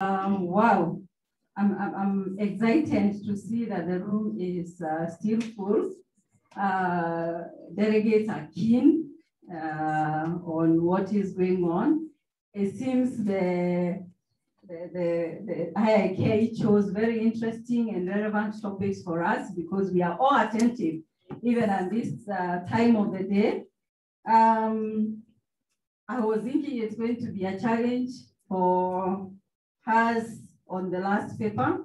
Um, wow, I'm, I'm, I'm, excited to see that the room is uh, still full. Uh, delegates are keen uh, on what is going on. It seems the, the, the, the IIK chose very interesting and relevant topics for us because we are all attentive, even at this uh, time of the day. Um, I was thinking it's going to be a challenge for us on the last paper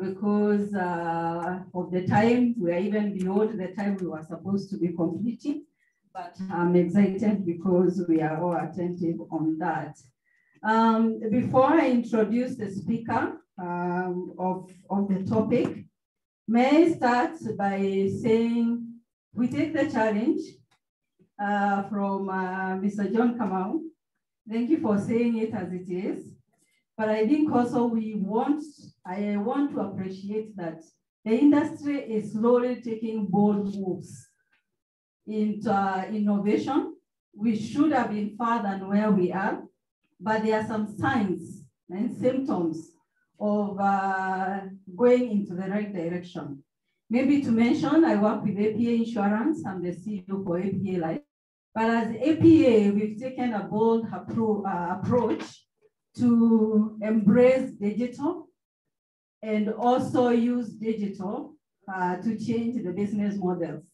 because uh, of the time, we are even beyond the time we were supposed to be completing. But I'm excited because we are all attentive on that. Um, before I introduce the speaker um, of, of the topic, may I start by saying we take the challenge uh, from uh, Mr. John Kamau. Thank you for saying it as it is. But I think also we want, I want to appreciate that the industry is slowly taking bold moves into uh, innovation. We should have been far than where we are, but there are some signs and symptoms of uh, going into the right direction. Maybe to mention, I work with APA Insurance. I'm the CEO for APA Life. But as APA, we've taken a bold appro uh, approach to embrace digital and also use digital uh, to change the business models.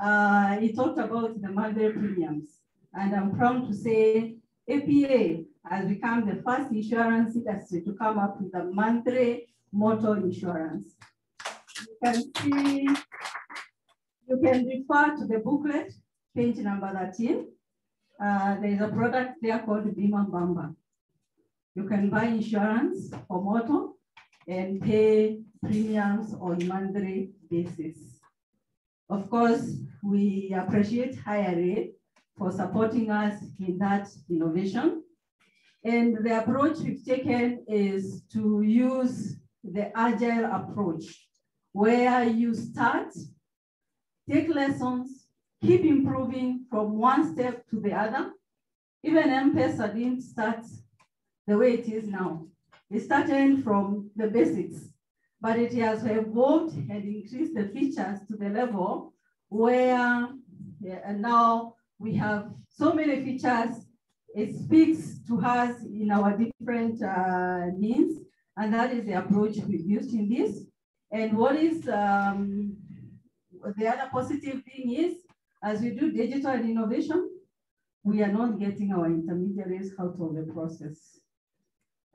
Uh, he talked about the monthly premiums, and I'm proud to say APA has become the first insurance industry to come up with a monthly motor insurance. You can see, you can refer to the booklet, page number 13. Uh, there's a product there called Bima Bamba. You can buy insurance for motor and pay premiums on monthly basis. Of course, we appreciate IRA for supporting us in that innovation. And the approach we've taken is to use the agile approach where you start, take lessons, keep improving from one step to the other. Even M-Pesa didn't start the way it is now. It started from the basics, but it has evolved and increased the features to the level where yeah, now we have so many features. It speaks to us in our different uh, needs, and that is the approach we've used in this. And what is um, the other positive thing is, as we do digital innovation, we are not getting our intermediaries out of the process.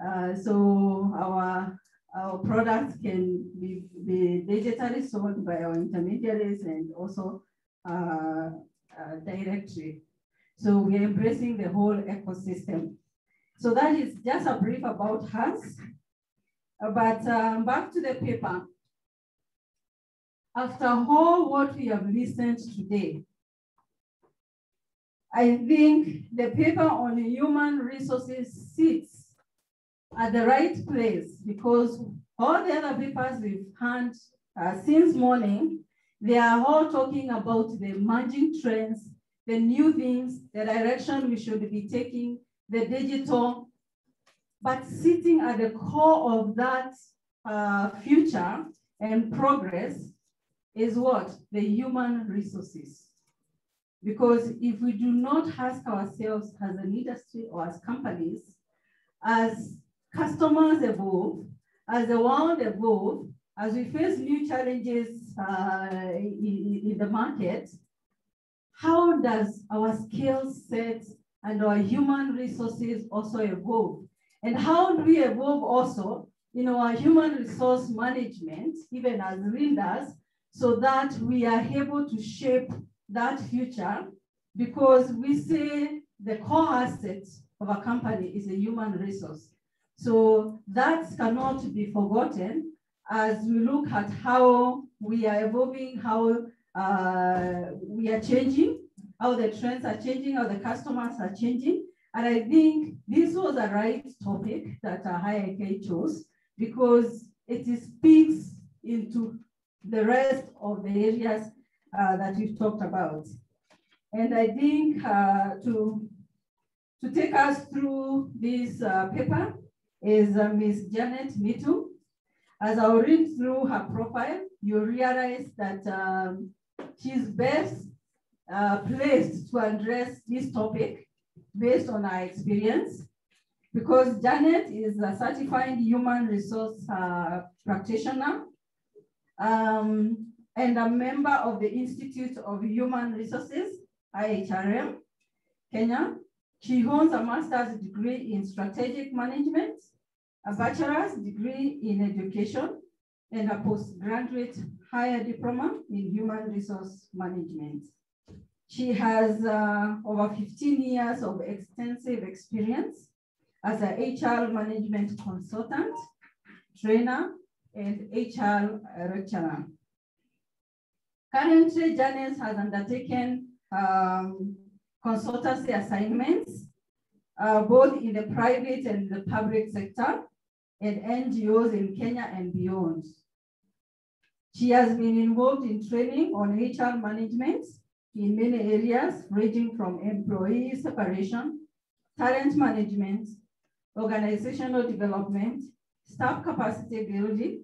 Uh, so our our products can be, be digitally sold by our intermediaries and also uh, uh, directly. So we are embracing the whole ecosystem. So that is just a brief about us. Uh, but um, back to the paper. After all what we have listened today, I think the paper on human resources sits at the right place because all the other papers we've had uh, since morning, they are all talking about the emerging trends, the new things, the direction we should be taking, the digital. But sitting at the core of that uh, future and progress is what? The human resources. Because if we do not ask ourselves as an industry or as companies, as customers evolve, as the world evolves, as we face new challenges uh, in, in the market, how does our skill set and our human resources also evolve? And how do we evolve also in our human resource management, even as leaders, so that we are able to shape that future because we say the core asset of a company is a human resource. So that cannot be forgotten as we look at how we are evolving, how uh, we are changing, how the trends are changing, how the customers are changing. And I think this was the right topic that uh, IIK chose because it speaks into the rest of the areas uh, that we've talked about. And I think uh, to, to take us through this uh, paper, is uh, Ms. Janet Mitu. As I read through her profile, you realize that um, she's best uh, placed to address this topic based on her experience because Janet is a certified human resource uh, practitioner um, and a member of the Institute of Human Resources, IHRM, Kenya. She holds a master's degree in strategic management, a bachelor's degree in education, and a postgraduate higher diploma in human resource management. She has uh, over 15 years of extensive experience as a HR management consultant, trainer, and HR lecturer. Currently, Janice has undertaken um, consultancy assignments, uh, both in the private and the public sector, and NGOs in Kenya and beyond. She has been involved in training on HR management in many areas, ranging from employee separation, talent management, organizational development, staff capacity building,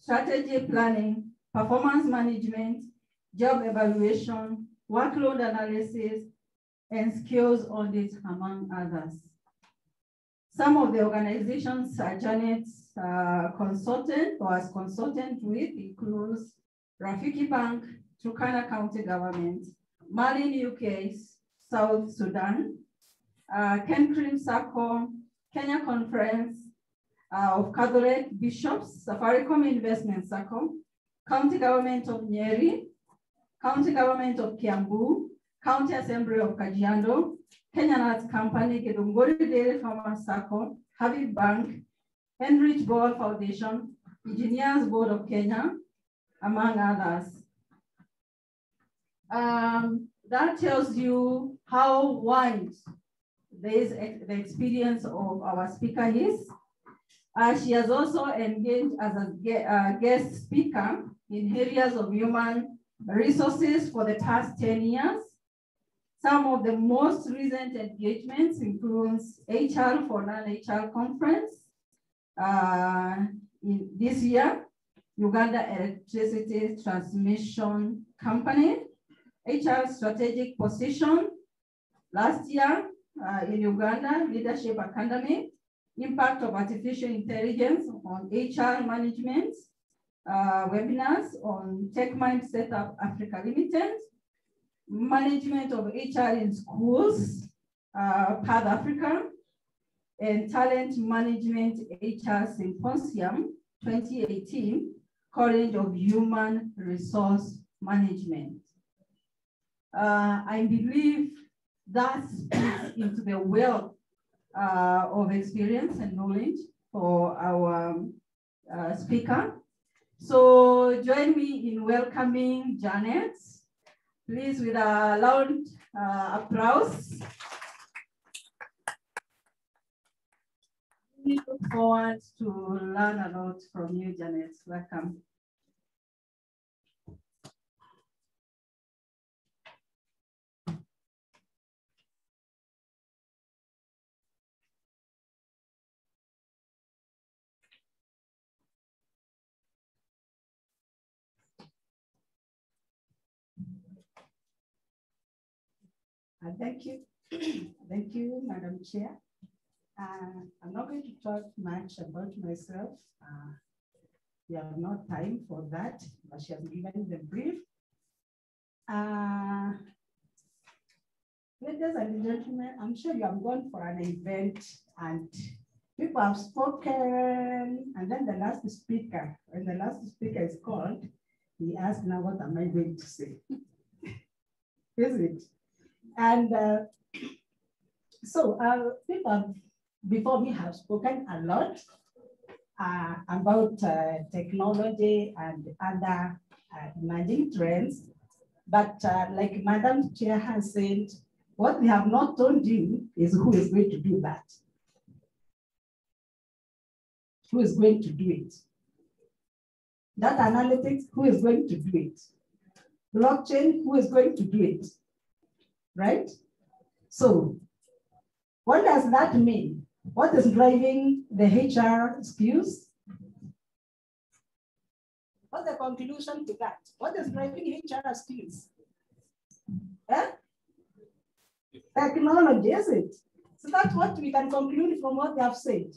strategy planning, performance management, job evaluation, workload analysis, and skills audit, among others. Some of the organizations uh, Janet's uh, consultant or as consultant with includes Rafiki Bank, Turkana County Government, Mali UK, South Sudan, uh, Ken Cream Circle, Kenya Conference uh, of Catholic Bishops, Safaricom Investment Circle, County Government of Nyeri, County Government of Kiambu, County Assembly of Kajiado, Kenya Arts Company, Kedungori Dairy Farmers Circle, Habib Bank, Heinrich Böll Foundation, Engineers Board of Kenya, among others. Um, that tells you how wide this, the experience of our speaker is. Uh, she has also engaged as a uh, guest speaker in areas of human resources for the past 10 years. Some of the most recent engagements includes HR for non-HR conference uh, in this year, Uganda Electricity Transmission Company, HR strategic position last year uh, in Uganda Leadership Academy, impact of artificial intelligence on HR management, uh, webinars on TechMind Setup Africa Limited, management of HR in schools, uh, Path Africa, and Talent Management HR Symposium 2018, College of Human Resource Management. Uh, I believe that speaks into the wealth uh, of experience and knowledge for our um, uh, speaker. So join me in welcoming Janet. Please with a loud uh, applause. We look forward to learn a lot from you, Janet. Welcome. Uh, thank you. thank you, Madam Chair. Uh, I'm not going to talk much about myself. Uh, we have no time for that, but she has given the brief. Uh, ladies and gentlemen, I'm sure you have gone for an event and people have spoken, and then the last speaker, when the last speaker is called, he asked, now what am I going to say? is it? And uh, so uh, people before me have spoken a lot uh, about uh, technology and other uh, emerging trends. But uh, like Madam Chair has said, what we have not told you is who is going to do that. Who is going to do it? That analytics, who is going to do it? Blockchain, who is going to do it? Right? So what does that mean? What is driving the HR skills? What's the conclusion to that? What is driving HR skills? Eh? Technology, is it? So that's what we can conclude from what they have said.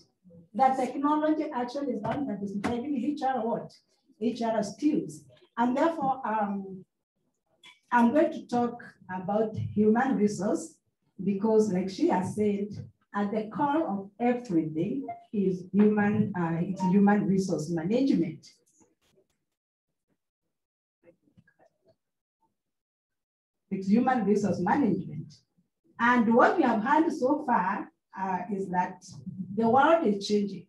That technology actually is one that is driving HR what? HR skills. And therefore, um, I'm going to talk about human resource because like she has said, at the core of everything is human, uh, it's human resource management. It's human resource management. And what we have had so far uh, is that the world is changing.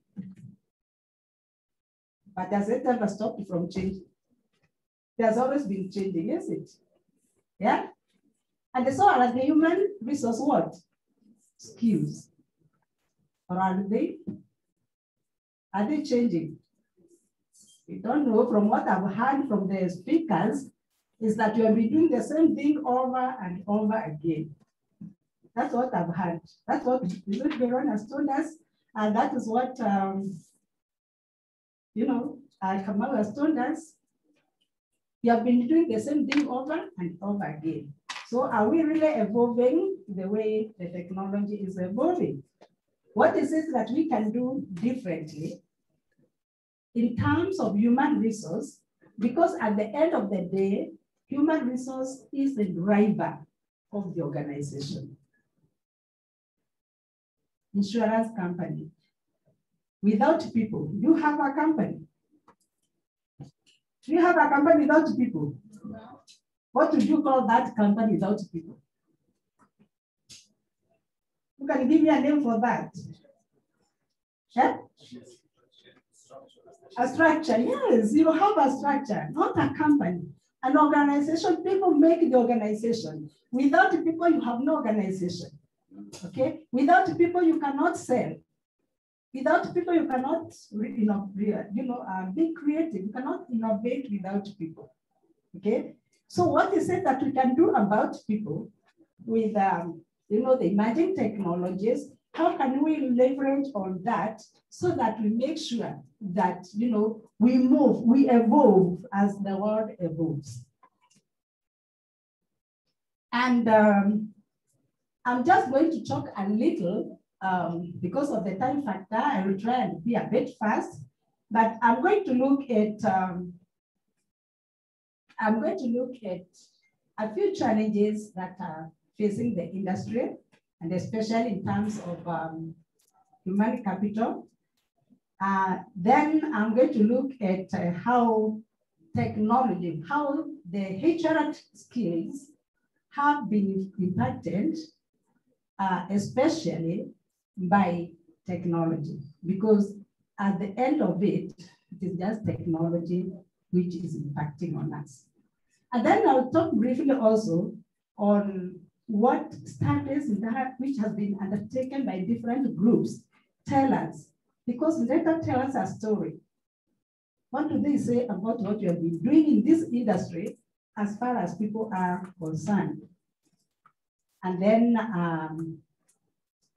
But has it ever stopped from changing? Has always been changing, is it? Yeah? And so are the human resource what? Skills. Or are they? Are they changing? We don't know from what I've heard from the speakers is that you have been doing the same thing over and over again. That's what I've heard. That's what Elizabeth Veron has told us. And that is what, um, you know, uh, Kamau has told us. You have been doing the same thing over and over again. So are we really evolving the way the technology is evolving? What is it that we can do differently in terms of human resource? Because at the end of the day, human resource is the driver of the organization insurance company. Without people, you have a company. Do you have a company without people? No. What would you call that company without people? You can give me a name for that. Yeah? A structure, yes, you have a structure, not a company. An organization, people make the organization. Without people, you have no organization. Okay, without people you cannot sell. Without people you cannot, you know, you know, uh, be creative. You cannot innovate without people. Okay, so what is it that we can do about people with, um, you know, the emerging technologies? How can we leverage on that so that we make sure that, you know, we move, we evolve as the world evolves. And um, I'm just going to talk a little um, because of the time factor. I will try and be a bit fast, but I'm going to look at um, I'm going to look at a few challenges that are facing the industry, and especially in terms of um, human capital. Uh, then I'm going to look at uh, how technology, how the HR skills have been impacted uh, especially by technology, because at the end of it, it is just technology which is impacting on us. And then I'll talk briefly also on what studies that which has been undertaken by different groups tell us, because later tell us a story. What do they say about what you have been doing in this industry as far as people are concerned? And then um,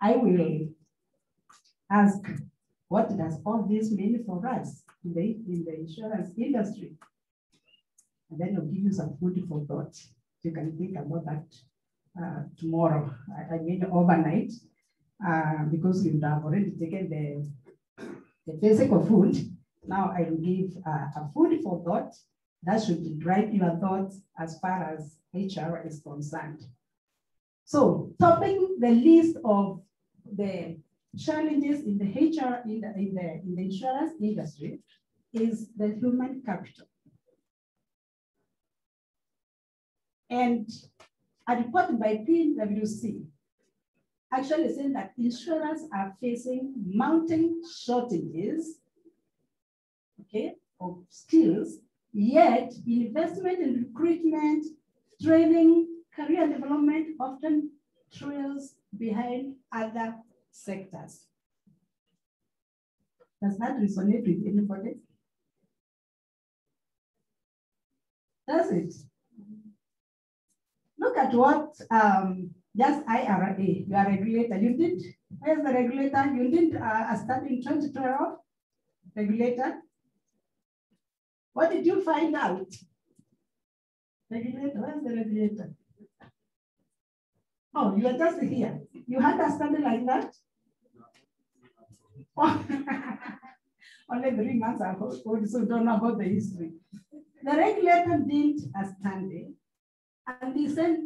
I will ask, what does all this mean for us in the, in the insurance industry? And then I'll give you some food for thought. You can think about that uh, tomorrow. I, I, mean overnight, uh, because we have already taken the, the physical food. Now I will give uh, a food for thought that should drive your thoughts as far as HR is concerned. So topping the list of the challenges in the HR, in the, in the, in the insurance industry is the human capital. And a report by PwC actually saying that insurers are facing mounting shortages, okay, of skills, yet investment in recruitment, training, career development often trails behind other sectors. Does that resonate with anybody? Does it? Look at what um, just IRA, you are regulator, you did Where's the regulator? You didn't uh, start in 2012, regulator. What did you find out? Regulator, where's the regulator? Oh, you are just here. You had a study like that? Oh. Only three months ago, so don't know about the history. The regulator did a study and he said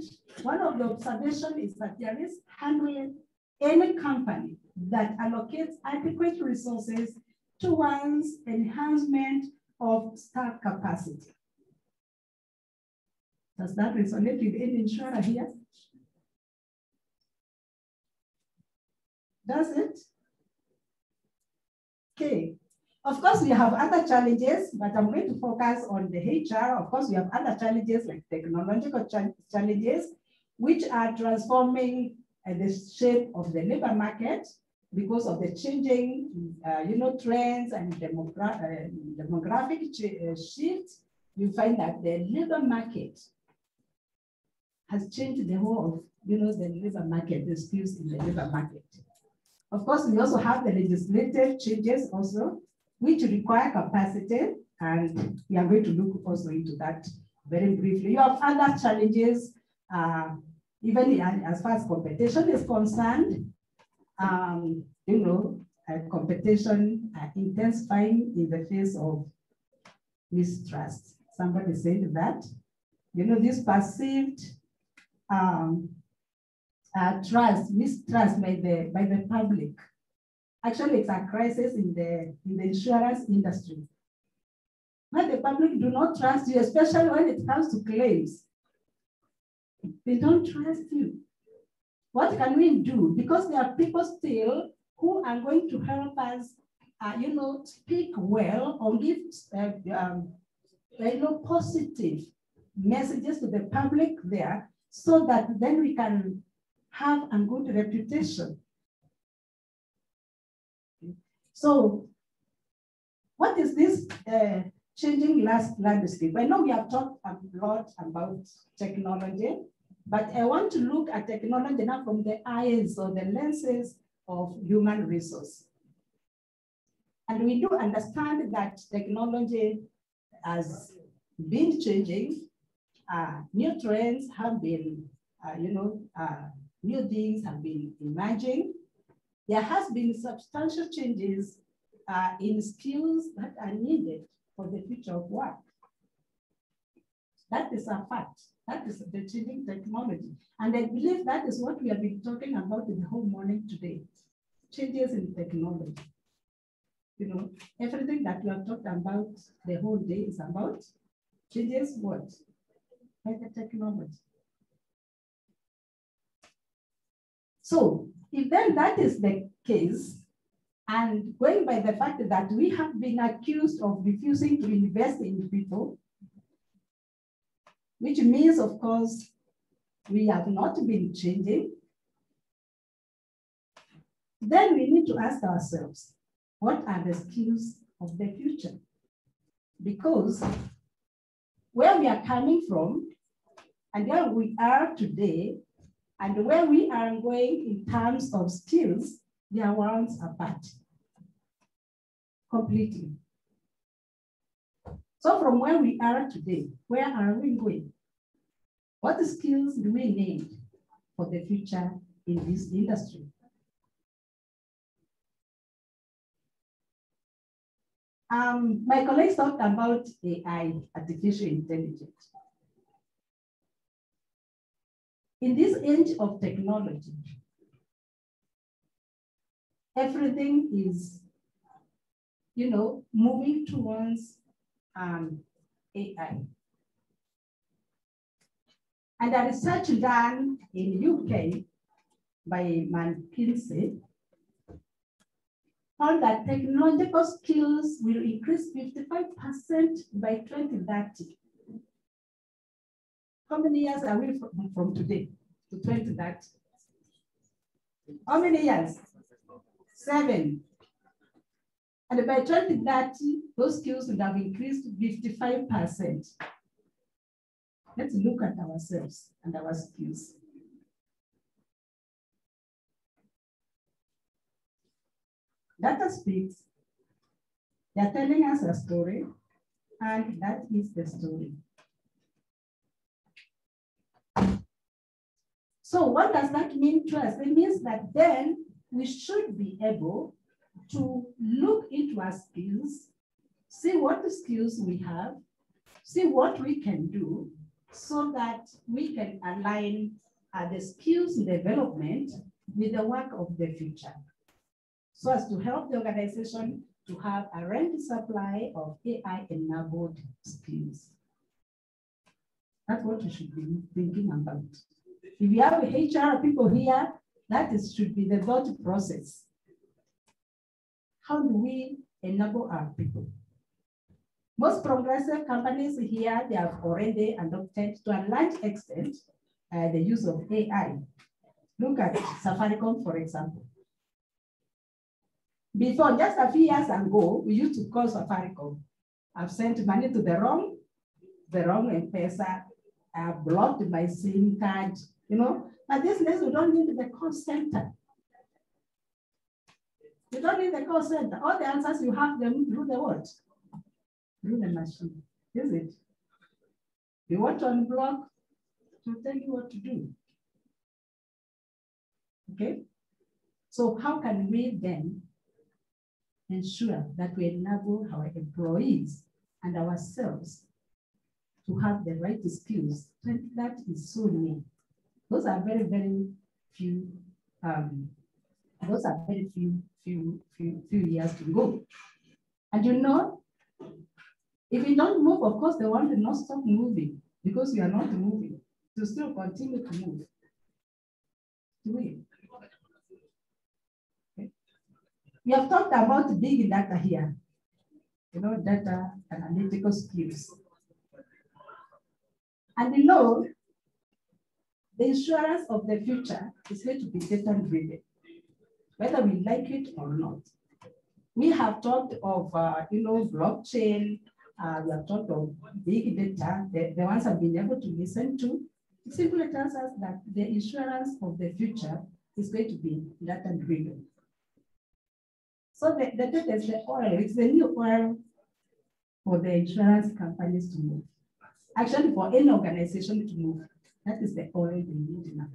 one of the observations is that there is handling any company that allocates adequate resources towards enhancement of staff capacity. Does that resonate with any insurer here? Does it? Okay. Of course, we have other challenges, but I'm going to focus on the HR. Of course, we have other challenges like technological challenges, which are transforming uh, the shape of the labor market because of the changing, uh, you know, trends and demogra uh, demographic uh, shifts. You find that the labor market has changed the whole of, you know, the labor market, the skills in the labor market. Of course, we also have the legislative changes also, which require capacity, and we are going to look also into that very briefly. You have other challenges, uh, even as far as competition is concerned, um, you know, uh, competition uh, intensifying in the face of mistrust. Somebody said that, you know, this perceived um, uh, trust, mistrust by the, by the public. Actually, it's a crisis in the, in the insurance industry. When the public do not trust you, especially when it comes to claims, they don't trust you. What can we do? Because there are people still who are going to help us, uh, you know, speak well or give, uh, um, you know, positive messages to the public there so that then we can have a good reputation. So what is this uh, changing last landscape? I know we have talked a lot about technology, but I want to look at technology now from the eyes or the lenses of human resource. And we do understand that technology has been changing. Uh, new trends have been, uh, you know, uh, new things have been emerging. There has been substantial changes uh, in skills that are needed for the future of work. That is a fact. That is the changing technology. And I believe that is what we have been talking about in the whole morning today. Changes in technology. You know, everything that we have talked about the whole day is about changes what? By the technology. So if then that is the case, and going by the fact that we have been accused of refusing to invest in people, which means, of course, we have not been changing, then we need to ask ourselves, what are the skills of the future? Because where we are coming from and where we are today and where we are going in terms of skills, they are worlds apart completely. So from where we are today, where are we going? What skills do we need for the future in this industry? Um, my colleagues talked about AI, artificial intelligence. In this age of technology, everything is, you know, moving towards um, AI. And a research done in UK by McKinsey found that technological skills will increase 55% by 2030. How many years are we from, from today to 2030? How many years? Seven. And by 2030, those skills would have increased 55%. Let's look at ourselves and our skills. Data speaks. They're telling us a story, and that is the story. So what does that mean to us? It means that then we should be able to look into our skills, see what the skills we have, see what we can do so that we can align uh, the skills development with the work of the future. So as to help the organization to have a ready supply of AI-enabled skills. That's what we should be thinking about. If you have HR people here, that is, should be the thought process. How do we enable our people? Most progressive companies here, they have already adopted to a large extent uh, the use of AI. Look at Safaricom, for example. Before, just a few years ago, we used to call Safaricom. I've sent money to the wrong, the wrong M-Pesa, I've blocked my SIM card, you know. But these days, we don't need the call center. You don't need the call center. All the answers you have them through the what? Through the machine. Is it? You want to unblock, to tell you what to do. Okay? So how can we then ensure that we enable our employees and ourselves to have the right skills? That is so new. Those are very, very few, um, those are very few, few, few, few years to go. And you know, if we don't move, of course, the world will not stop moving because we are not moving to still continue to move. We have talked about big data here, you know, data analytical skills. And you know, the insurance of the future is going to be data driven, whether we like it or not. We have talked of, uh, you know, blockchain, uh, we have talked of big data, the, the ones I've been able to listen to, it simply tells us that the insurance of the future is going to be data driven. So the, the data is the oil, it's the new oil for the insurance companies to move. Actually, for any organization to move, that is the they need now.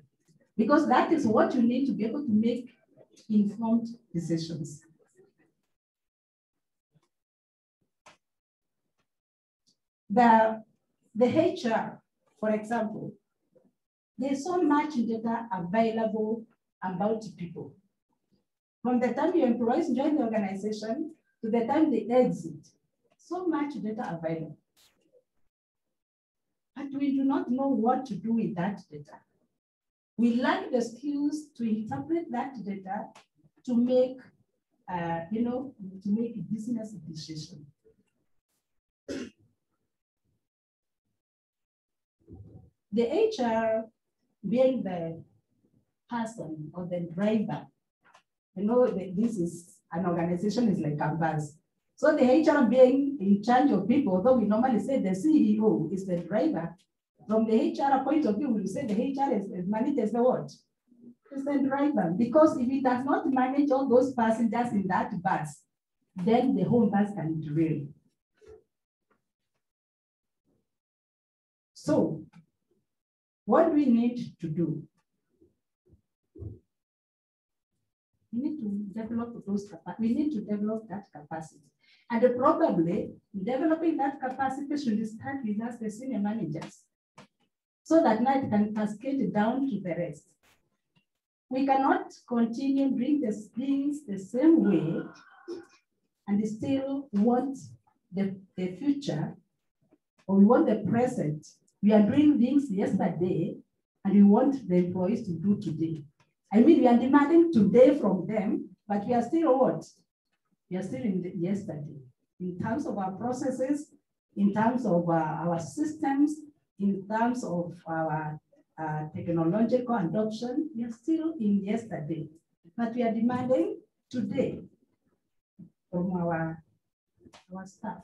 Because that is what you need to be able to make informed decisions. The, the HR, for example, there's so much data available about people. From the time your employees join the organization to the time they exit, so much data available. We do not know what to do with that data. We lack the skills to interpret that data to make, uh, you know, to make a business decision. The HR being the person or the driver. You know, this is an organization is like a bus. So the HR being in charge of people, although we normally say the CEO is the driver, from the HR point of view, we say the HR is, is manages the what? Is the driver. Because if he does not manage all those passengers in that bus, then the whole bus can derail. So, what do we need to do? We need to develop those we need to develop that capacity. And probably developing that capacity should start with us, the senior managers, so that now it can cascade down to the rest. We cannot continue doing the things the same way and still want the, the future or we want the present. We are doing things yesterday and we want the employees to do today. I mean, we are demanding today from them, but we are still what? We are still in yesterday. In terms of our processes, in terms of uh, our systems, in terms of our uh, technological adoption, we are still in yesterday. But we are demanding today from our, our staff.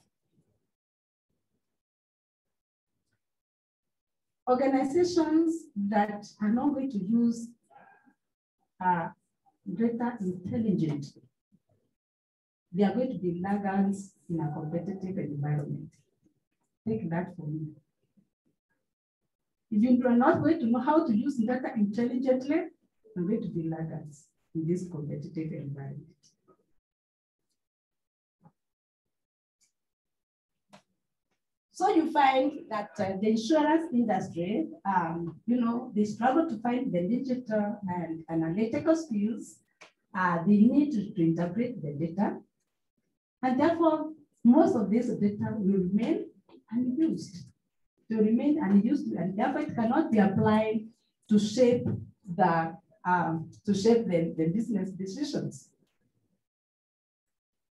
Organizations that are not going to use uh, data intelligently they are going to be laggards in a competitive environment. Take that from me. If you are not going to know how to use data intelligently, you're going to be laggards in this competitive environment. So you find that uh, the insurance industry, um, you know, they struggle to find the digital and analytical skills. Uh, they need to, to interpret the data. And therefore, most of this data will remain unused. To remain unused, and therefore it cannot be applied to shape the um, to shape the, the business decisions.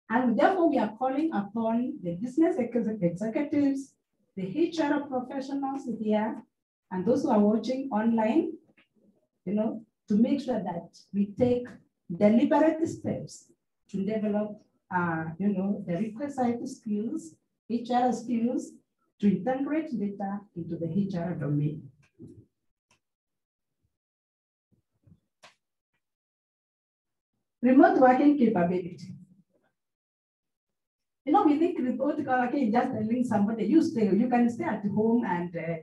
And therefore, we are calling upon the business executives, the HR professionals here, and those who are watching online, you know, to make sure that we take deliberate steps to develop, uh, you know, the requisite skills, HR skills, to integrate data into the HR domain. Remote working capability. You know, we think remote working just telling somebody, you stay, you can stay at home and, uh,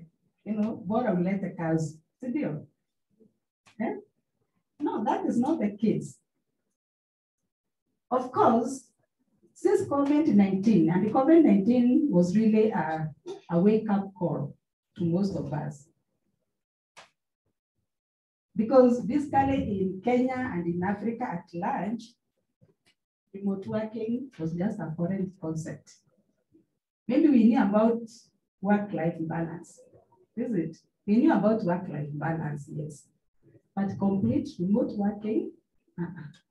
you know, borrow letter. It's a deal. Yeah? No, that is not the case. Of course, since COVID-19, and the COVID-19 was really a, a wake-up call to most of us. Because basically in Kenya and in Africa at large, remote working was just a foreign concept. Maybe we knew about work-life balance, is it? We knew about work-life balance, yes. But complete remote working, uh -uh.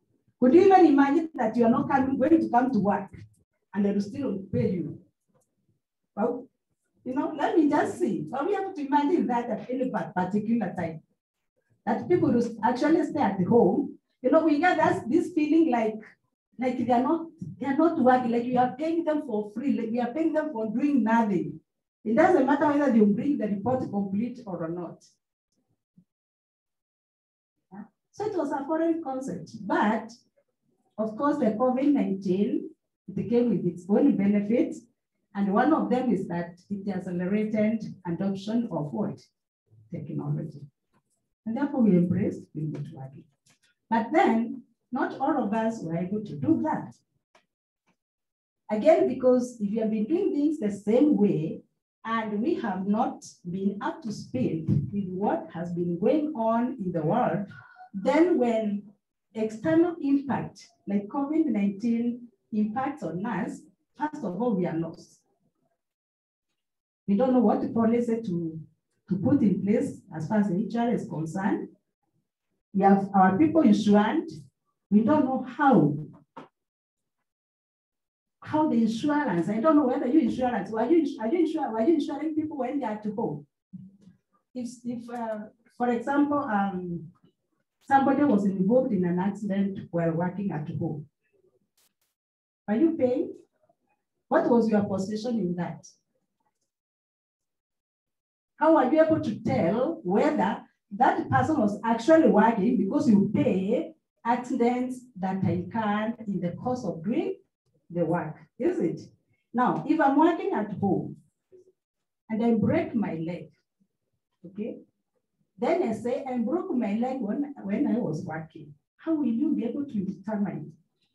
Could you even imagine that you are not going to come to work and they will still pay you? Well, you know, let me just see. Well, we have to imagine that at any particular time. That people will actually stay at home. You know, we get that, this feeling like, like they are not, they are not working, like you are paying them for free, like we are paying them for doing nothing. It doesn't matter whether they bring the report complete or not. So it was a foreign concept, but of course, the COVID-19 it came with its own benefits, and one of them is that it accelerated adoption of what? Technology. And therefore we embraced remote working. But then, not all of us were able to do that. Again, because if you have been doing things the same way, and we have not been up to speed with what has been going on in the world, then when external impact like COVID-19 impacts on us, first of all, we are lost. We don't know what the policy to, to put in place as far as HR is concerned. We have our people insured. We don't know how. How the insurance, I don't know whether you insurance, are you, are you, insuring, you insuring people when they are at home? If, if uh, for example, um, somebody was involved in an accident while working at home. Are you paying? What was your position in that? How are you able to tell whether that person was actually working because you pay accidents that occurred in the course of doing the work, is it? Now, if I'm working at home and I break my leg, okay, then I say I broke my leg when, when I was working. How will you be able to determine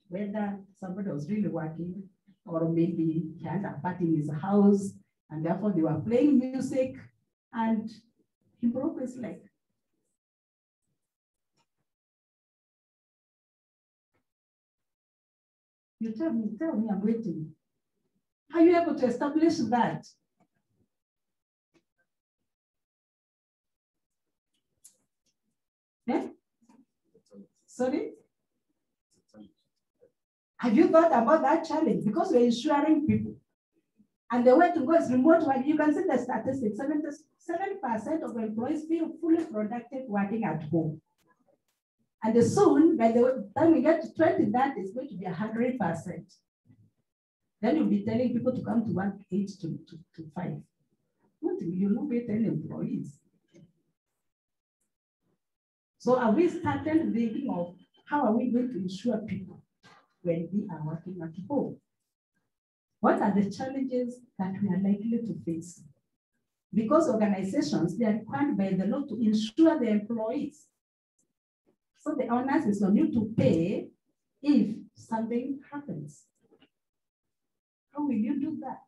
whether somebody was really working or maybe he had a party in his house and therefore they were playing music and he broke his leg. You tell me, tell me, I'm waiting. Are you able to establish that? Sorry? Have you thought about that challenge? Because we're insuring people. And the way to go is remote work. You can see the statistics. 77% of employees feel fully productive working at home. And soon, by the time we get to 20, that is going to be 100%. Then you'll be telling people to come to work 8 to, to, to 5. What will you not be telling employees? So are we started thinking of how are we going to ensure people? when we are working at home. What are the challenges that we are likely to face? Because organizations, they are required by the law to ensure their employees. So the onus is on you to pay if something happens. How will you do that?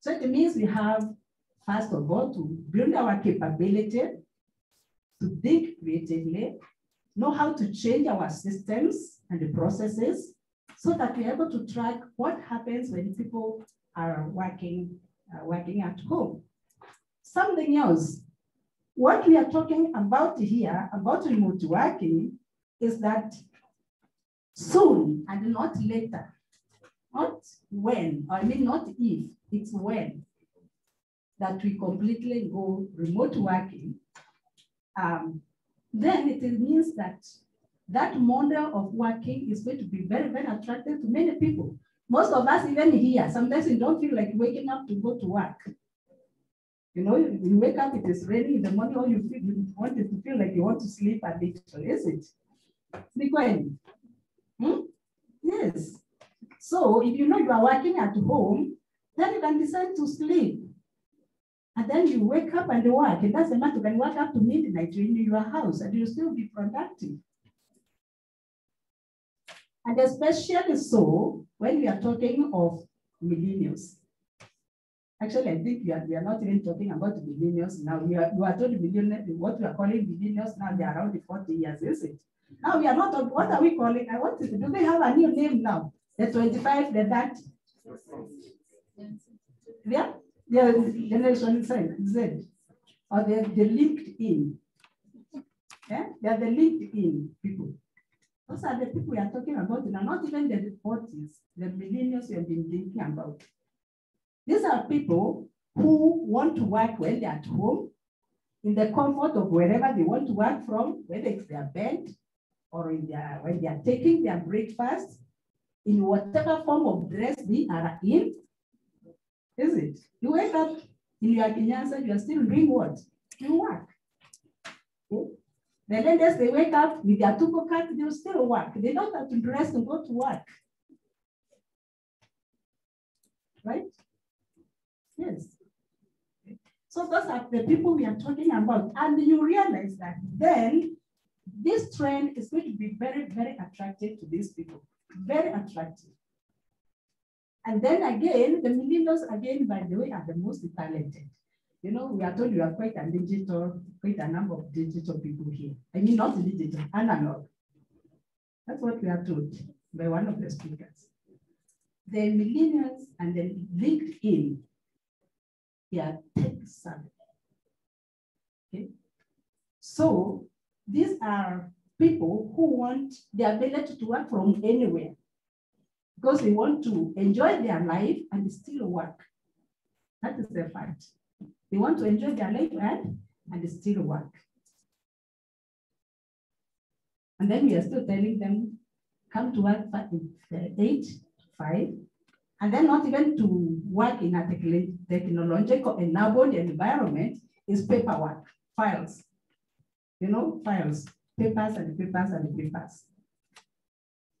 So it means we have, first of all, to build our capability, to think creatively, know how to change our systems and the processes so that we're able to track what happens when people are working, uh, working at home. Something else, what we are talking about here, about remote working, is that soon and not later, not when, I mean not if, it's when, that we completely go remote working, um, then it means that that model of working is going to be very, very attractive to many people. Most of us, even here, sometimes we don't feel like waking up to go to work. You know, you wake up, it is raining in the morning, or you feel you want to feel like you want to sleep a little, is it? Sleep Hmm? Yes. So if you know you are working at home, then you can decide to sleep. And then you wake up and work. It doesn't matter, you can work up to midnight in your house and you'll still be productive. And especially so when we are talking of millennials. Actually, I think we are, we are not even talking about millennials now. We are, we are talking millennials, what we are calling millennials now, they are around the 40 years, is it? Now we are not, what are we calling? I want to, do they have a new name now? The 25, the that? Yeah, yeah, generation Z. Or they're eh? the linked in. Yeah, they're the linked in people. Those are the people we are talking about now, not even the 40s, the millennials we have been thinking about. These are people who want to work when they're at home, in the comfort of wherever they want to work from, whether it's their bed or in their, when they are taking their breakfast, in whatever form of dress they are in. Is it? You wake up in your Kenyansa, you are still doing what? You work. Okay? The ladies, they wake up with their tuko cut, they'll still work. They don't have to dress to go to work. Right? Yes. So those are the people we are talking about. And you realize that then this trend is going to be very, very attractive to these people. Very attractive. And then again, the millennials, again, by the way, are the most talented. You know, we are told you are quite a digital, quite a number of digital people here. I mean, not digital, analog. That's what we are told by one of the speakers. The millennials and the LinkedIn, they are tech savvy. Okay. So these are people who want the ability to work from anywhere because they want to enjoy their life and still work. That is the fact. They want to enjoy their life and, and still work. And then we are still telling them, come to work at uh, eight, five, and then not even to work in a technological enabled environment is paperwork, files. You know, files, papers and papers and papers.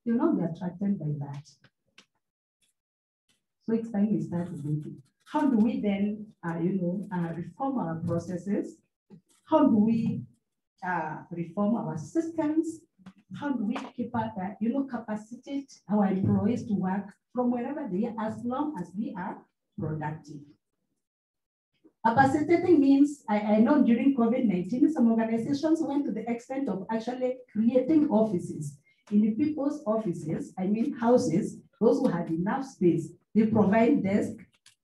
You'll not be attracted by that. So it's time we start thinking. How do we then, uh, you know, uh, reform our processes? How do we uh, reform our systems? How do we keep, uh, you know, capacitate our employees to work from wherever they are as long as we are productive? Capacitating means, I, I know during COVID-19, some organizations went to the extent of actually creating offices. In the people's offices, I mean houses, those who had enough space, they provide desk,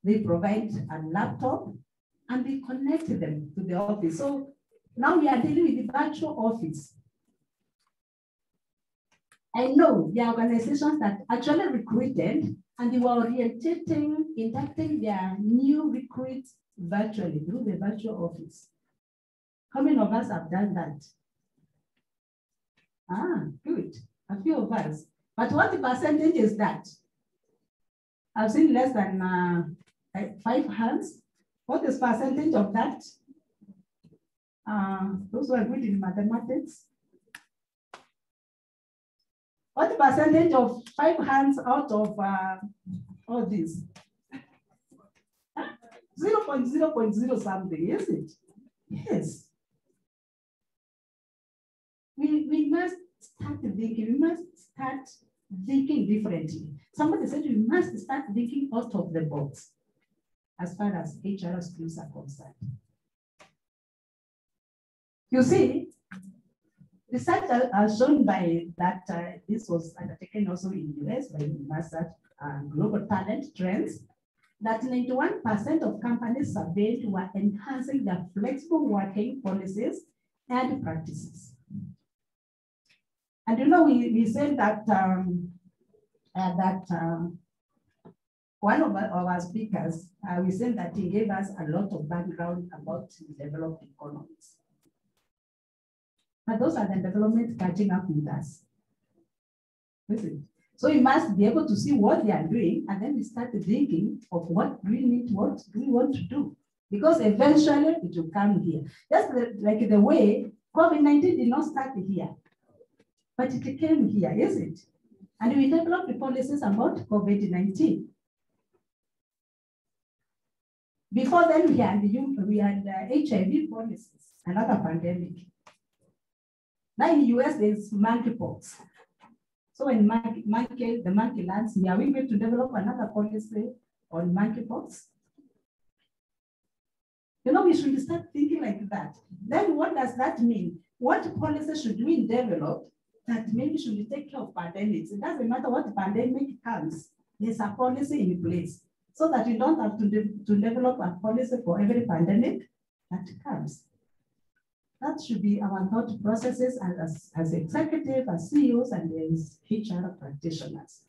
they provide a laptop, and they connect them to the office. So now we are dealing with the virtual office. I know there are organizations that actually recruited and they were orientating, inducting their new recruits virtually through the virtual office. How many of us have done that? Ah, good. A few of us. But what the percentage is that? I've seen less than uh, five hands. What is percentage of that? Uh, those who are good in mathematics. What percentage of five hands out of uh, all this? 0 0.0 something, is it? Yes. We, we must start thinking, we must start thinking differently. Somebody said we must start thinking out of the box as far as HR skills are concerned. You see, research has shown by that uh, this was undertaken also in the US by Mercer uh, Global Talent Trends that 91% of companies surveyed were enhancing their flexible working policies and practices. And you know, we, we said that um, uh, that um, one of our, speakers, uh, we said that he gave us a lot of background about developed economies. But those are the development catching up with us. Listen. So we must be able to see what they are doing, and then we start thinking of what we need, what we want to do? Because eventually it will come here. Just the, like the way COVID-19 did not start here, but it came here, isn't it? And we developed the policies about COVID-19. Before then, we had, we had HIV policies, another pandemic. Now in the US, there's monkeypox. So when monkey, monkey, the monkey lands here, are we going to develop another policy on monkeypox? You know, we should start thinking like that. Then what does that mean? What policy should we develop that maybe should we take care of pandemics? It doesn't matter what pandemic comes, there's a policy in place so that you don't have to, de to develop a policy for every pandemic that comes. That should be our thought processes as, as executive, as CEOs, and as HR practitioners.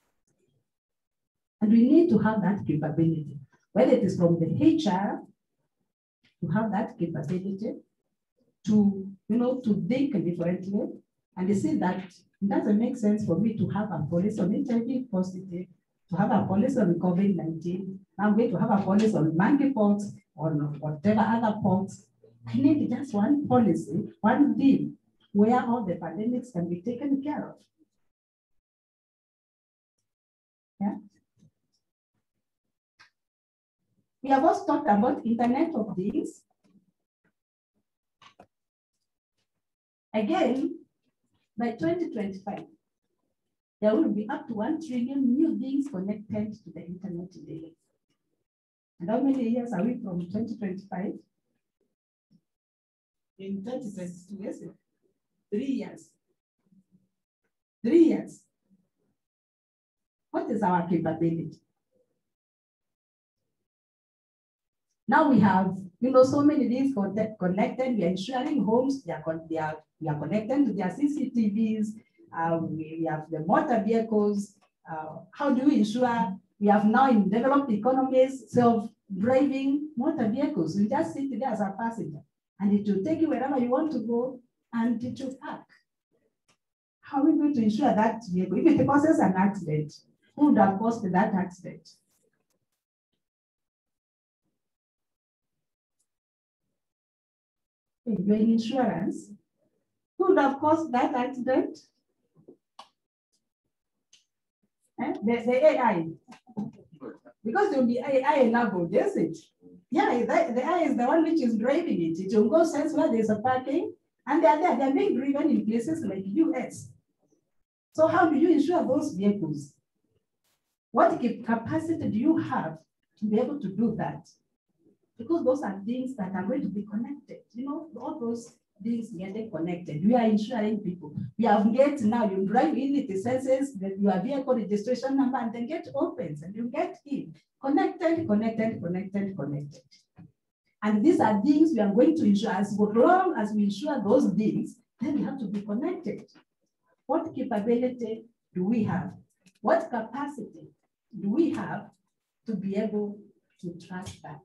And we need to have that capability, whether it is from the HR, to have that capability to, you know, to think differently and they say that it doesn't make sense for me to have a policy on HIV positive, to have a policy on COVID-19. I'm going to have a policy on monkeypox or whatever other pox I need just one policy, one deal, where all the pandemics can be taken care of. Yeah. We have also talked about Internet of Things. Again, by 2025, there will be up to 1 trillion new things connected to the Internet today. And how many years are we from 2025? in 2022, yes, three years. Three years. What is our capability? Now we have, you know, so many things connected. We are ensuring homes, they are, they are, we are connected to their CCTVs. Uh, we, we have the motor vehicles. Uh, how do we ensure we have now in developed economies self-driving motor vehicles? We just sit there as a passenger and it will take you wherever you want to go and it will park. How are we going to ensure that vehicle, if it causes an accident, who would have caused that accident? You're in insurance. Who would have caused that accident? Eh? The, the AI. Because there will be AI enabled, is it? Yeah, the, the eye is the one which is driving it. It will go sense where there's a parking, and they are there. They're being driven in places like US. So how do you insure those vehicles? What capacity do you have to be able to do that? Because those are things that are going to be connected. You know, all those things getting connected. We are insuring people. We have get now, you drive in it, it senses that your vehicle registration number and then get opens and you get in. Connected, connected, connected, connected. And these are things we are going to ensure as long as we ensure those things, then we have to be connected. What capability do we have? What capacity do we have to be able to trust that?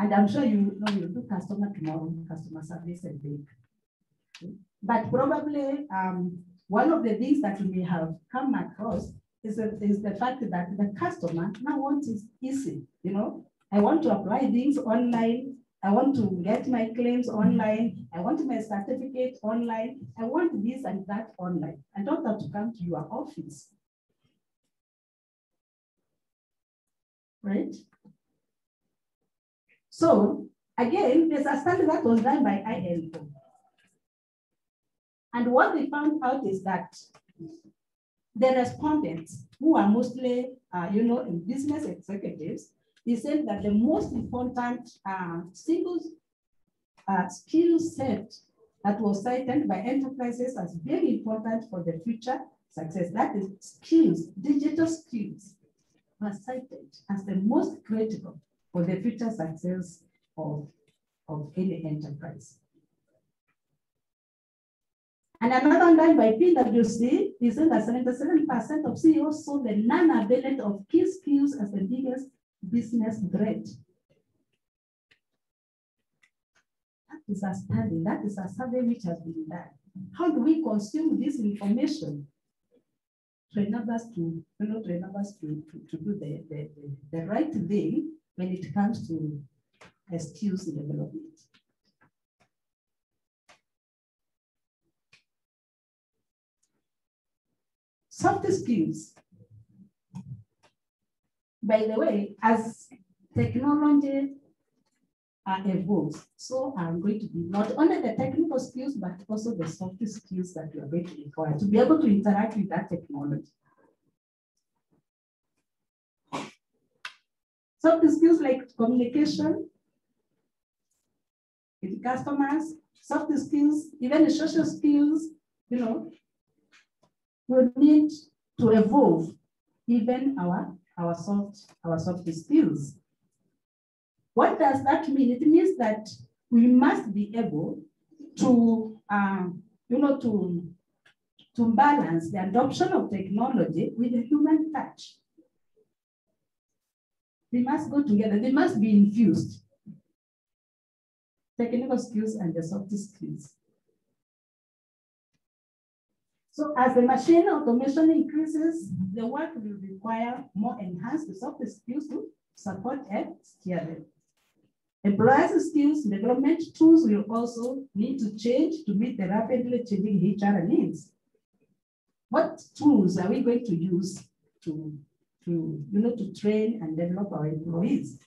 And I'm sure you know you'll do customer tomorrow, customer service and big. But probably um, one of the things that you may have come across is, a, is the fact that the customer now wants it easy. You know, I want to apply things online. I want to get my claims online. I want my certificate online. I want this and that online. I don't have to come to your office. Right? So again, there's a study that was done by ILO. And what they found out is that the respondents, who are mostly, uh, you know, business executives, they said that the most important uh, single uh, skill set that was cited by enterprises as very important for the future success, that is skills, digital skills, were cited as the most critical for the future success of, of any enterprise. And another line by PwC is that 77% of CEOs saw the non-ability of key skills as the biggest business threat. That is a study, that is a survey which has been done. How do we consume this information? Train us to, you know, train us to, to, to do the, the, the right thing when it comes to skills development. Soft skills. By the way, as technology uh, evolves, so are going to be not only the technical skills, but also the soft skills that you are going to require to be able to interact with that technology. Soft skills like communication with customers, soft skills, even social skills, you know, will need to evolve even our, our soft, our soft skills. What does that mean? It means that we must be able to, um, you know, to, to balance the adoption of technology with the human touch. They must go together. They must be infused. Technical skills and the soft skills. So as the machine automation increases, the work will require more enhanced soft skills to support and steer them. Employers' skills development tools will also need to change to meet the rapidly changing HR needs. What tools are we going to use to to, you know, to train and develop our employees.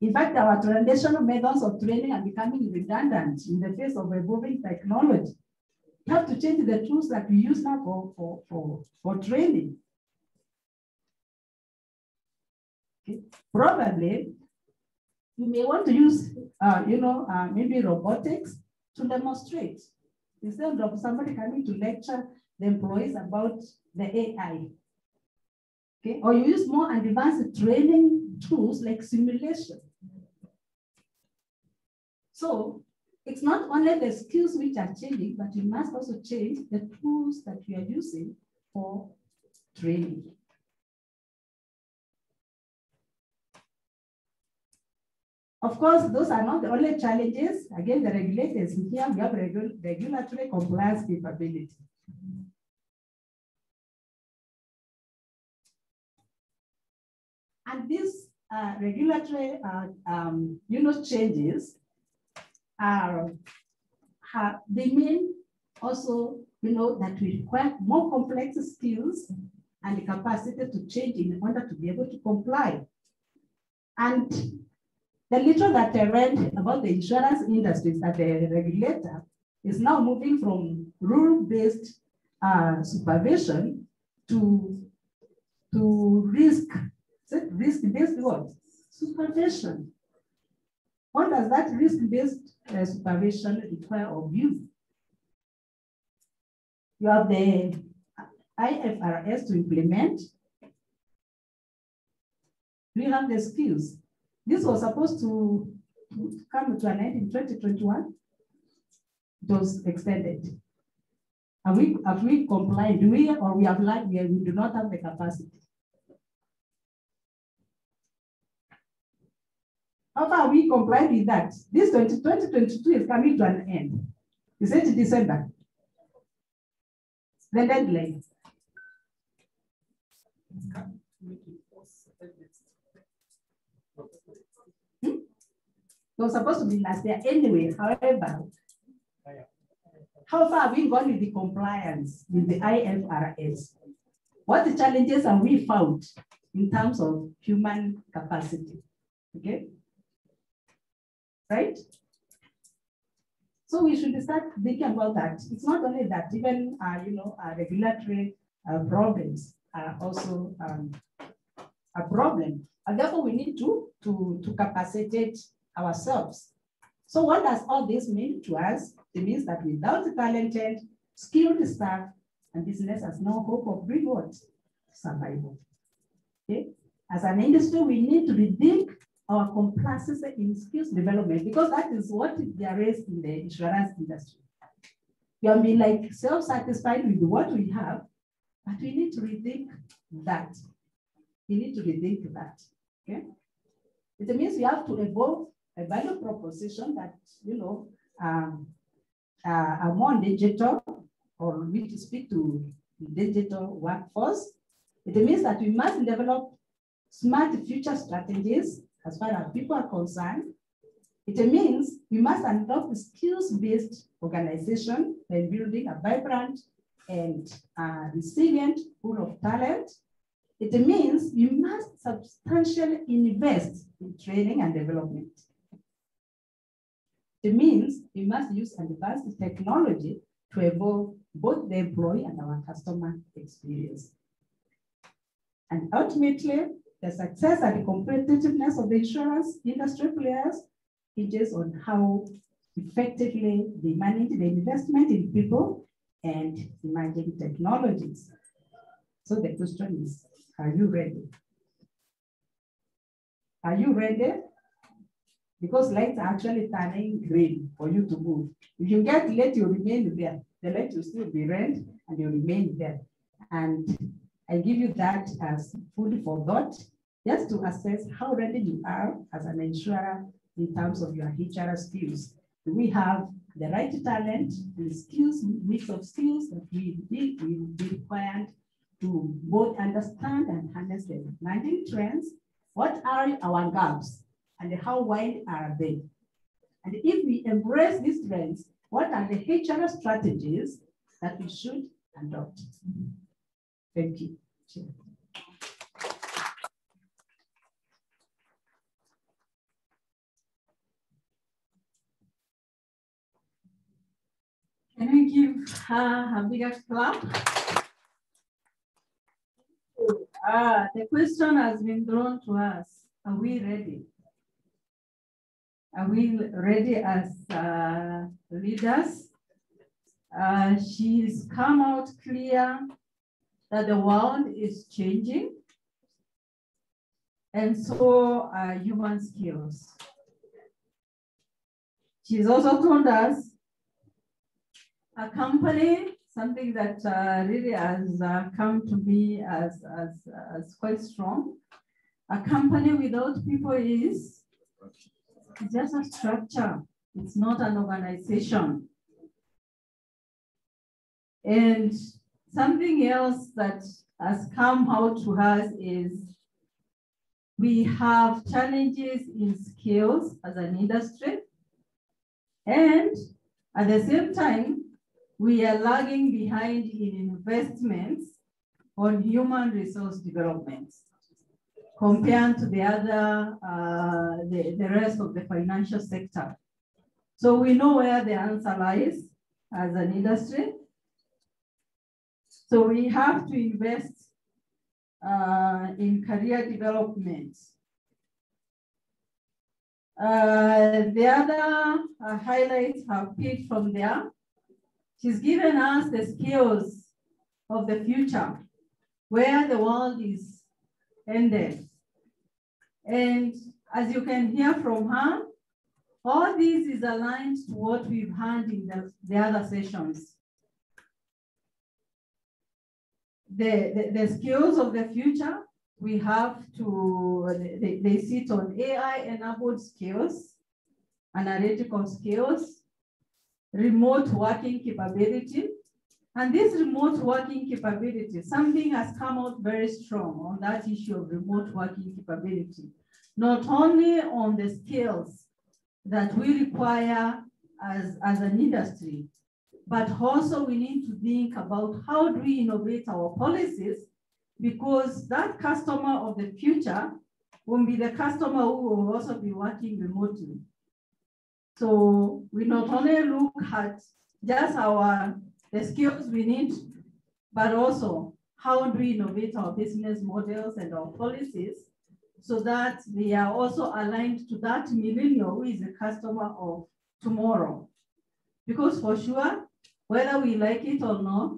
In fact, our traditional methods of training are becoming redundant in the face of evolving technology. We have to change the tools that we use now for, for, for, for training. Okay. Probably, you may want to use, uh, you know, uh, maybe robotics to demonstrate. Instead of somebody coming to lecture the employees about the AI, Okay, or you use more advanced training tools like simulation. So it's not only the skills which are changing, but you must also change the tools that you are using for training. Of course, those are not the only challenges. Again, the regulators here, we have regulatory compliance capability. And these uh, regulatory, uh, um, you know, changes are, they mean also, you know, that we require more complex skills and the capacity to change in order to be able to comply. And the little that I read about the insurance industry is that the regulator is now moving from rule-based uh, supervision to, to risk risk-based what? Supervision. What does that risk-based uh, supervision require of you? You have the IFRS to implement. Do you have the skills? This was supposed to, to come to an end in 2021. It was extended. Have we, have we complied? Do we, or we have we, we do not have the capacity? How far we complied with that? This 20, 2022 is coming to an end. Is it December? The deadline. Hmm? It was supposed to be last year anyway. However, how far have we gone with the compliance with the IFRS? What challenges have we found in terms of human capacity? Okay. Right? So we should start thinking about that. It's not only that, even uh, you know, uh, regulatory uh, problems are also um, a problem. And therefore we need to, to, to capacitate ourselves. So what does all this mean to us? It means that without talented, skilled staff, and business has no hope of reward survival. Okay? As an industry, we need to rethink our complacency in skills development because that is what there is in the insurance industry. We have been like self-satisfied with what we have, but we need to rethink that. We need to rethink that. Okay? It means we have to evolve a value proposition that, you know, um, uh, are more digital or we to speak to digital workforce. It means that we must develop smart future strategies as far as people are concerned. It means we must adopt a skills-based organization by building a vibrant and uh, resilient pool of talent. It means we must substantially invest in training and development. It means we must use advanced technology to evolve both the employee and our customer experience. And ultimately, the success and the competitiveness of the insurance industry players hinges on how effectively they manage the investment in people and emerging technologies. So the question is, are you ready? Are you ready? Because lights are actually turning green for you to move. If you get late, you remain there. The light will still be red and you remain there. And I give you that as food for thought, just to assess how ready you are as an insurer in terms of your HR skills. Do we have the right talent, the skills, mix of skills that we need, we will be required to both understand and harness the emerging trends? What are our gaps and how wide are they? And if we embrace these trends, what are the HR strategies that we should adopt? Thank you. Can we give her a bigger clap? Ah, the question has been drawn to us. Are we ready? Are we ready as uh, leaders? Uh, she's come out clear that the world is changing. And so are human skills. She's also told us a company, something that uh, really has uh, come to be as, as, as quite strong. A company without people is just a structure. It's not an organization. And something else that has come out to us is we have challenges in skills as an industry. And at the same time, we are lagging behind in investments on human resource development compared to the other, uh, the, the rest of the financial sector. So we know where the answer lies as an industry. So we have to invest uh, in career development. Uh, the other uh, highlights have picked from there. She's given us the skills of the future, where the world is ended. And as you can hear from her, all this is aligned to what we've heard in the, the other sessions. The, the, the skills of the future, we have to, they, they sit on AI-enabled skills, analytical skills, remote working capability, and this remote working capability, something has come out very strong on that issue of remote working capability, not only on the skills that we require as, as an industry. But also we need to think about how do we innovate our policies because that customer of the future will be the customer who will also be working remotely. So we not only look at just our the skills we need, but also how do we innovate our business models and our policies so that they are also aligned to that millennial who is the customer of tomorrow. Because for sure, whether we like it or not,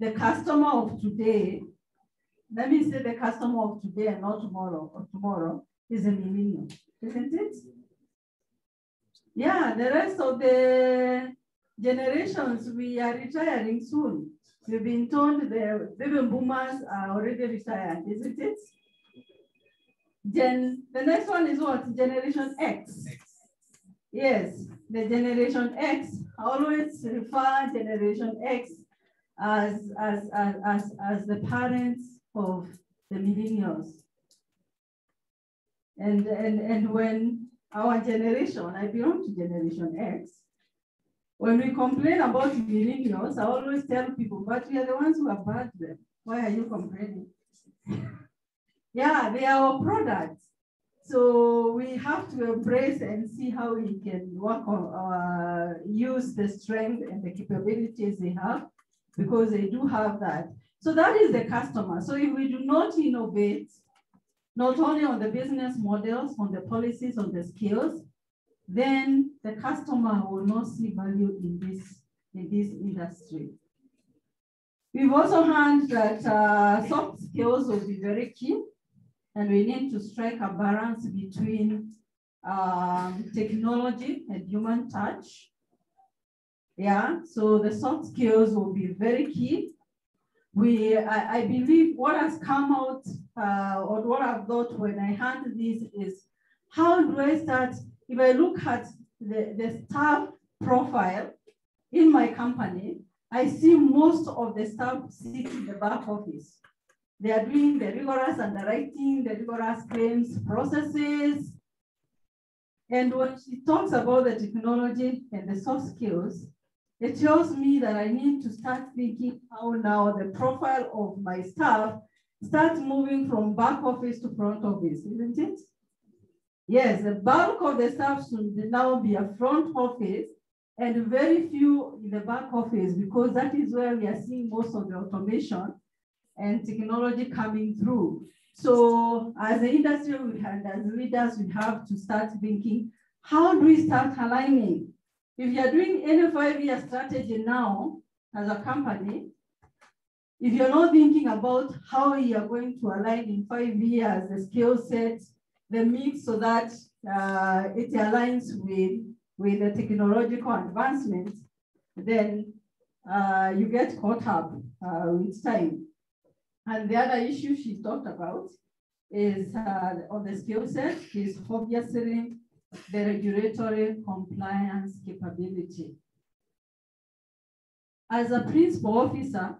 the customer of today, let me say the customer of today and not tomorrow or tomorrow is a millennial, isn't it? Yeah, the rest of the generations, we are retiring soon. We've been told the baby boomers are already retired, isn't it? Gen, the next one is what? Generation X. Yes, the Generation X. Always refer Generation X as, as, as, as, as the parents of the millennials. And, and, and when our generation, I belong to Generation X, when we complain about millennials, I always tell people, but we are the ones who have bad them. Why are you complaining? yeah, they are our products. So we have to embrace and see how we can work on, uh, use the strength and the capabilities they have because they do have that. So that is the customer. So if we do not innovate, not only on the business models, on the policies, on the skills, then the customer will not see value in this, in this industry. We've also heard that uh, soft skills will be very key, and we need to strike a balance between um, technology and human touch. Yeah, so the soft skills will be very key. We, I, I believe what has come out, uh, or what I've thought when I heard this is, how do I start if I look at the, the staff profile in my company, I see most of the staff sit in the back office. They are doing the rigorous underwriting, the rigorous claims processes. And when she talks about the technology and the soft skills, it tells me that I need to start thinking how now the profile of my staff starts moving from back office to front office, isn't it? Yes, the bulk of the staff should now be a front office and very few in the back office because that is where we are seeing most of the automation and technology coming through. So as an industry and as leaders, we have to start thinking, how do we start aligning? If you're doing any five-year strategy now as a company, if you're not thinking about how you're going to align in five years, the skill sets, the mix so that uh, it aligns with, with the technological advancements, then uh, you get caught up uh, with time. And the other issue she talked about is uh, on the skill set is obviously the regulatory compliance capability. As a principal officer,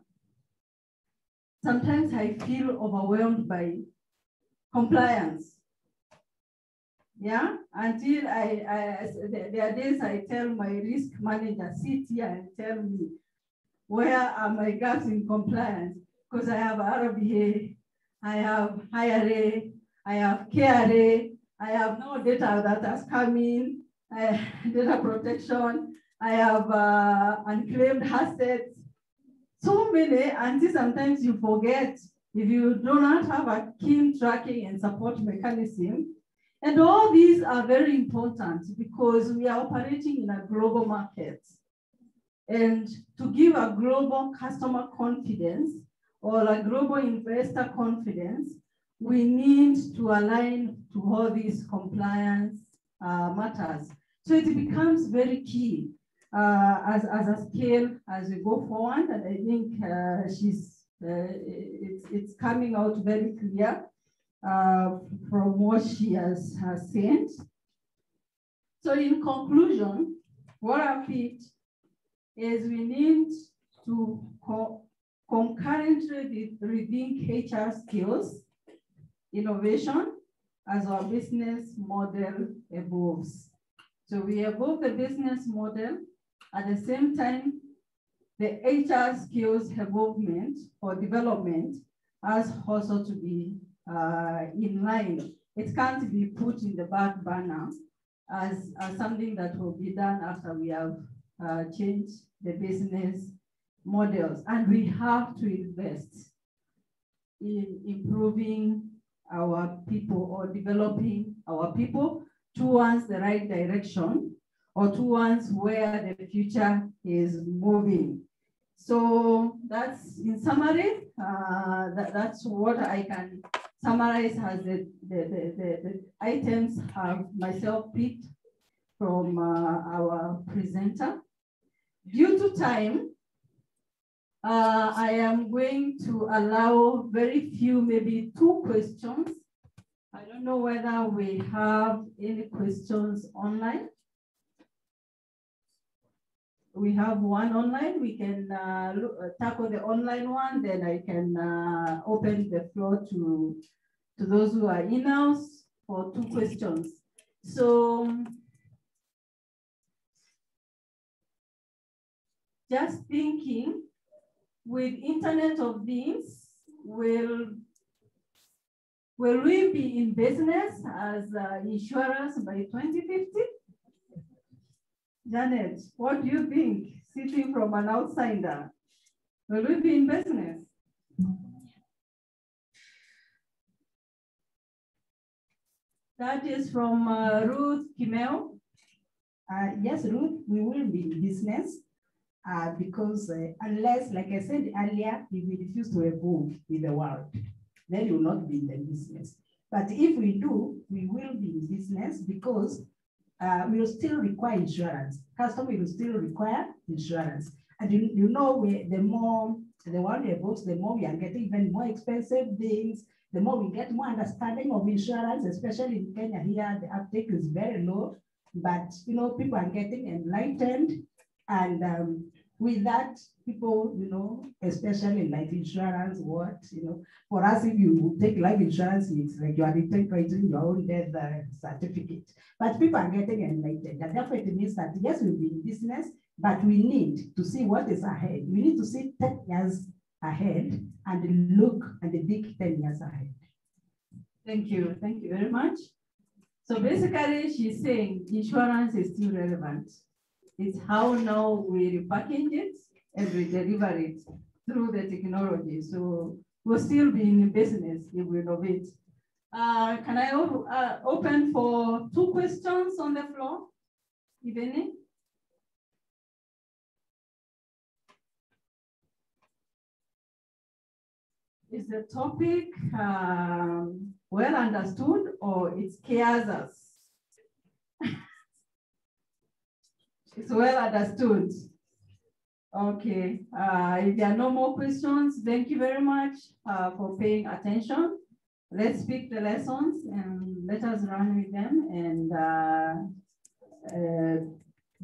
sometimes I feel overwhelmed by compliance yeah, until I, I there are days I tell my risk manager, sit here and tell me where are my gaps in compliance? Because I have RBA, I have IRA, I have KRA, I have no data that has come in, uh, data protection, I have uh, unclaimed assets, so many until sometimes you forget if you do not have a keen tracking and support mechanism, and all these are very important because we are operating in a global market. And to give a global customer confidence or a global investor confidence, we need to align to all these compliance uh, matters. So it becomes very key uh, as, as a scale as we go forward. And I think uh, she's, uh, it's, it's coming out very clear uh, from what she has, has said. So in conclusion, what I feel is we need to concurrently rethink HR skills, innovation, as our business model evolves. So we evolve the business model. At the same time, the HR skills evolvement or development has also to be uh, in line. It can't be put in the back burner as, as something that will be done after we have uh, changed the business models. And we have to invest in improving our people or developing our people towards the right direction or towards where the future is moving. So that's in summary, uh, that, that's what I can summarize as the, the, the, the, the items have myself picked from uh, our presenter. Due to time, uh, I am going to allow very few, maybe two questions. I don't know whether we have any questions online. We have one online. We can uh, look, uh, tackle the online one. Then I can uh, open the floor to, to those who are in-house for two questions. So just thinking with Internet of Things, will, will we be in business as uh, insurance by 2050? Janet, what do you think, sitting from an outsider? Will we be in business? That is from uh, Ruth Kimel. Uh, yes, Ruth, we will be in business uh, because uh, unless, like I said earlier, if we refuse to evolve with the world, then we will not be in the business. But if we do, we will be in business because uh, we will still require insurance. Customer will still require insurance. And you, you know, we, the more the world evolves, the more we are getting even more expensive things, the more we get more understanding of insurance, especially in Kenya here, the uptake is very low, but you know, people are getting enlightened and um, with that, people, you know, especially life insurance, what, you know, for us, if you take life insurance, it's like you are writing your own death uh, certificate. But people are getting enlightened. And therefore, it means that yes, we'll be in business, but we need to see what is ahead. We need to see 10 years ahead and look at the big 10 years ahead. Thank you. Thank you very much. So basically, she's saying insurance is still relevant. It's how now we repackage it and we deliver it through the technology. So we'll still be in business if we innovate. Uh, can I uh, open for two questions on the floor, if any? Is the topic um, well understood or it scares us? It's well understood. Okay, uh, if there are no more questions, thank you very much uh, for paying attention. Let's pick the lessons and let us run with them and uh, uh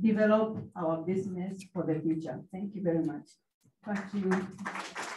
develop our business for the future. Thank you very much. To you.